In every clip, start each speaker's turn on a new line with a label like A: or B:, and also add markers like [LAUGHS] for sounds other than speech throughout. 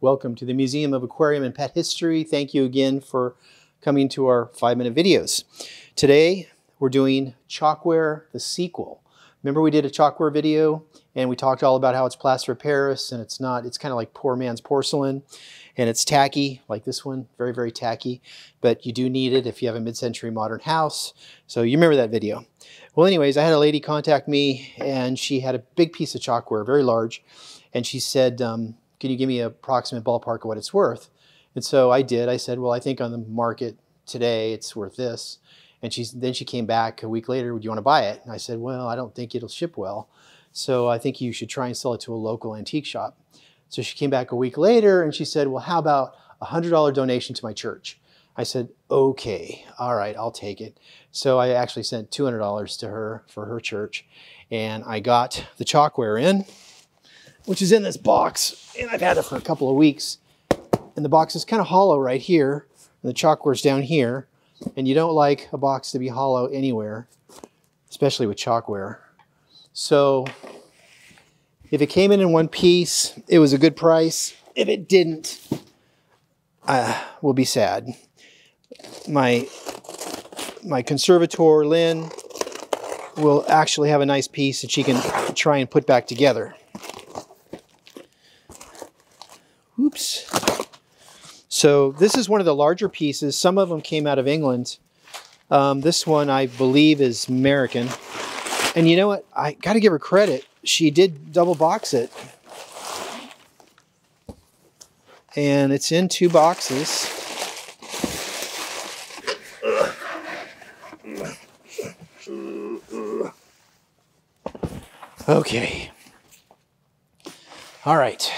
A: Welcome to the Museum of Aquarium and Pet History. Thank you again for coming to our five minute videos. Today we're doing Chalkware, the sequel. Remember we did a Chalkware video and we talked all about how it's plaster of Paris and it's not, it's kind of like poor man's porcelain and it's tacky like this one, very, very tacky, but you do need it if you have a mid-century modern house. So you remember that video. Well, anyways, I had a lady contact me and she had a big piece of chalkware, very large, and she said, um, can you give me an approximate ballpark of what it's worth? And so I did. I said, well, I think on the market today it's worth this. And she, then she came back a week later, would you want to buy it? And I said, well, I don't think it'll ship well. So I think you should try and sell it to a local antique shop. So she came back a week later and she said, well, how about a $100 donation to my church? I said, okay, all right, I'll take it. So I actually sent $200 to her for her church. And I got the chalkware in which is in this box. And I've had it for a couple of weeks. And the box is kind of hollow right here. And the chalkware's down here. And you don't like a box to be hollow anywhere, especially with chalkware. So if it came in in one piece, it was a good price. If it didn't, I will be sad. My, my conservator, Lynn, will actually have a nice piece that she can try and put back together. Oops. So this is one of the larger pieces. Some of them came out of England. Um, this one, I believe, is American. And you know what? I got to give her credit. She did double box it. And it's in two boxes. Okay. All right.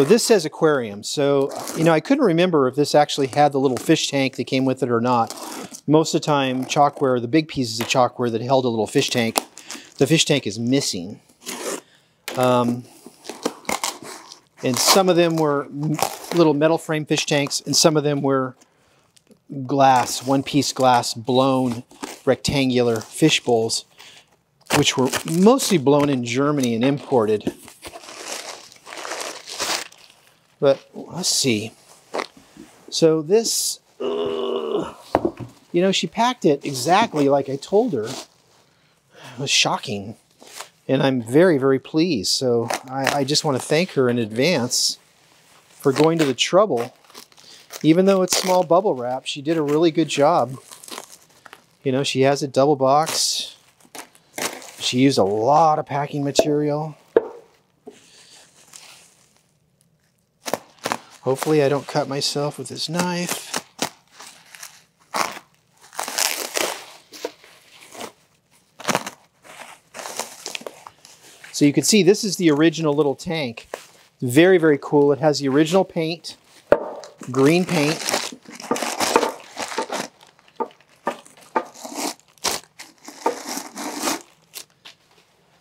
A: So this says aquarium. So, you know, I couldn't remember if this actually had the little fish tank that came with it or not. Most of the time, chalkware, the big pieces of chalkware that held a little fish tank, the fish tank is missing. Um, and some of them were little metal frame fish tanks, and some of them were glass, one-piece glass, blown rectangular fish bowls, which were mostly blown in Germany and imported. But let's see. So this, uh, you know, she packed it exactly like I told her. It was shocking. And I'm very, very pleased. So I, I just want to thank her in advance for going to the trouble. Even though it's small bubble wrap, she did a really good job. You know, she has a double box. She used a lot of packing material. Hopefully I don't cut myself with this knife. So you can see this is the original little tank. Very, very cool. It has the original paint, green paint.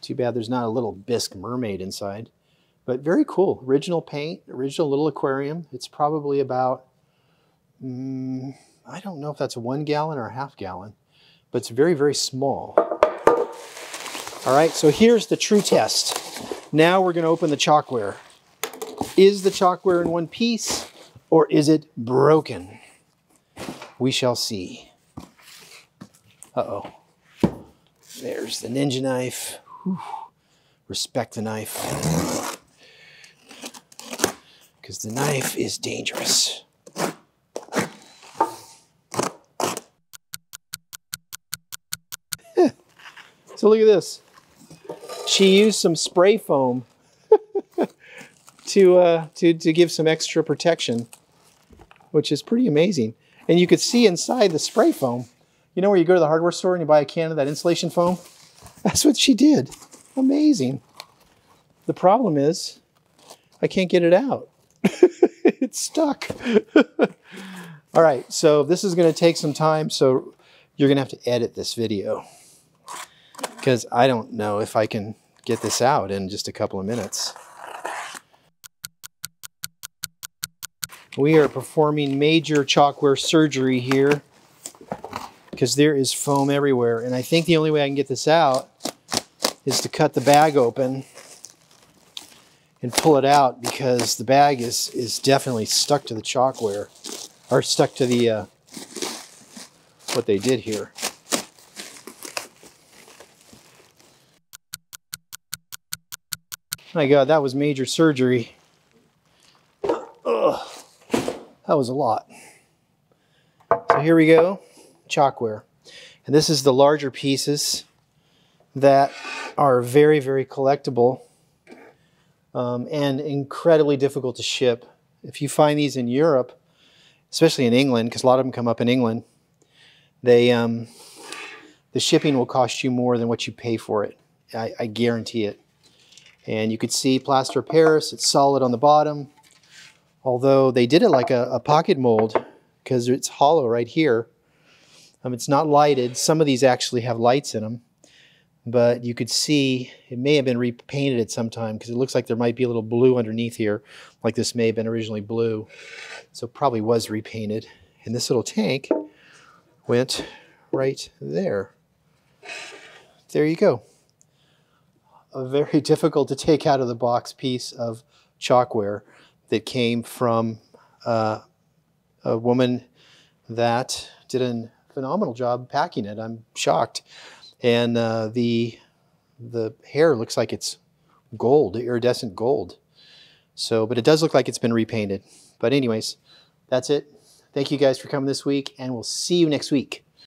A: Too bad there's not a little bisque mermaid inside. But very cool. Original paint, original little aquarium. It's probably about, mm, I don't know if that's one gallon or a half gallon, but it's very, very small. All right, so here's the true test. Now we're going to open the chalkware. Is the chalkware in one piece or is it broken? We shall see. Uh-oh. There's the ninja knife. Whew. Respect the knife because the knife is dangerous. [LAUGHS] so look at this. She used some spray foam [LAUGHS] to, uh, to, to give some extra protection, which is pretty amazing. And you could see inside the spray foam. You know where you go to the hardware store and you buy a can of that insulation foam? [LAUGHS] That's what she did. Amazing. The problem is I can't get it out. It's stuck. [LAUGHS] All right, so this is going to take some time, so you're going to have to edit this video because I don't know if I can get this out in just a couple of minutes. We are performing major chalkware surgery here because there is foam everywhere. And I think the only way I can get this out is to cut the bag open and pull it out because the bag is, is definitely stuck to the chalkware or stuck to the uh, what they did here. My God, that was major surgery. Ugh, that was a lot. So here we go, chalkware. And this is the larger pieces that are very, very collectible um, and incredibly difficult to ship. If you find these in Europe, especially in England, because a lot of them come up in England, they um, the shipping will cost you more than what you pay for it. I, I guarantee it. And you could see plaster Paris, it's solid on the bottom. Although they did it like a, a pocket mold because it's hollow right here. Um, it's not lighted. Some of these actually have lights in them. But you could see it may have been repainted at some time because it looks like there might be a little blue underneath here, like this may have been originally blue. So probably was repainted. And this little tank went right there. There you go. A very [LAUGHS] difficult to take out of the box piece of chalkware that came from uh, a woman that did a phenomenal job packing it. I'm shocked. And uh, the, the hair looks like it's gold, iridescent gold. So, but it does look like it's been repainted. But anyways, that's it. Thank you guys for coming this week, and we'll see you next week.